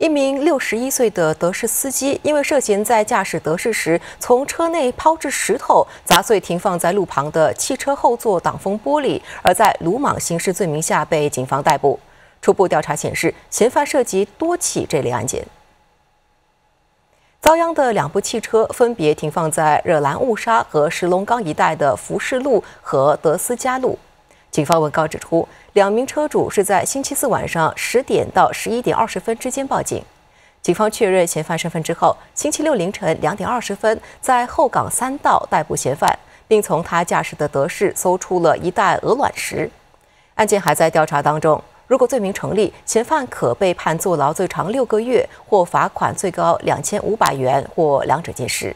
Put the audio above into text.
一名六十一岁的德士司机，因为涉嫌在驾驶德士时从车内抛掷石头砸碎停放在路旁的汽车后座挡风玻璃，而在鲁莽行事罪名下被警方逮捕。初步调查显示，嫌犯涉及多起这类案件。遭殃的两部汽车分别停放在热兰雾沙和石龙岗一带的福士路和德斯加路。警方文告指出，两名车主是在星期四晚上十点到十一点二十分之间报警。警方确认嫌犯身份之后，星期六凌晨两点二十分在后港三道逮捕嫌犯，并从他驾驶的德士搜出了一袋鹅卵石。案件还在调查当中，如果罪名成立，嫌犯可被判坐牢最长六个月，或罚款最高两千五百元，或两者皆是。